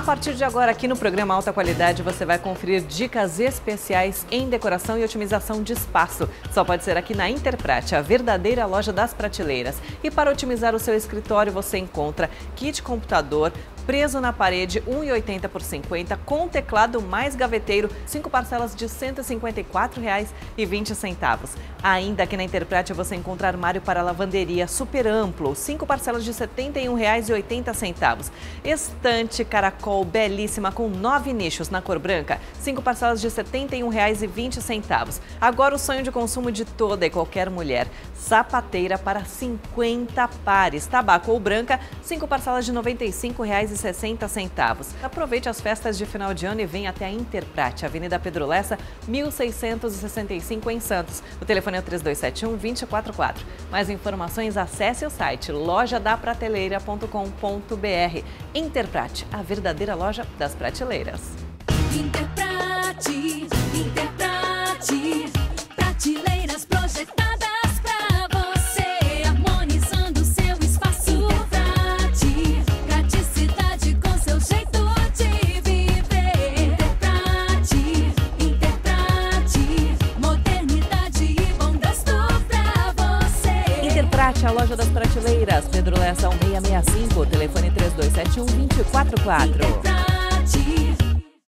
A partir de agora, aqui no programa Alta Qualidade, você vai conferir dicas especiais em decoração e otimização de espaço. Só pode ser aqui na Interprate, a verdadeira loja das prateleiras. E para otimizar o seu escritório, você encontra kit computador, preso na parede, 1,80 por 50, com teclado mais gaveteiro, 5 parcelas de R$ 154,20. Ainda aqui na Interprate você encontra armário para lavanderia super amplo, 5 parcelas de R$ 71,80. Estante caracol belíssima com 9 nichos na cor branca, 5 parcelas de R$ 71,20. Agora o sonho de consumo de toda e qualquer mulher, sapateira para 50 pares, tabaco ou branca, 5 parcelas de R$ 95,00 centavos. Aproveite as festas de final de ano e venha até a Interprate, Avenida Pedro Lessa, 1665 em Santos. O telefone é 3271 244. Mais informações, acesse o site lojadaprateleira.com.br. Interprate, a verdadeira loja das prateleiras. Interprate, a loja das prateleiras. Pedro Lessa 1665, telefone 3271 244. Interprate,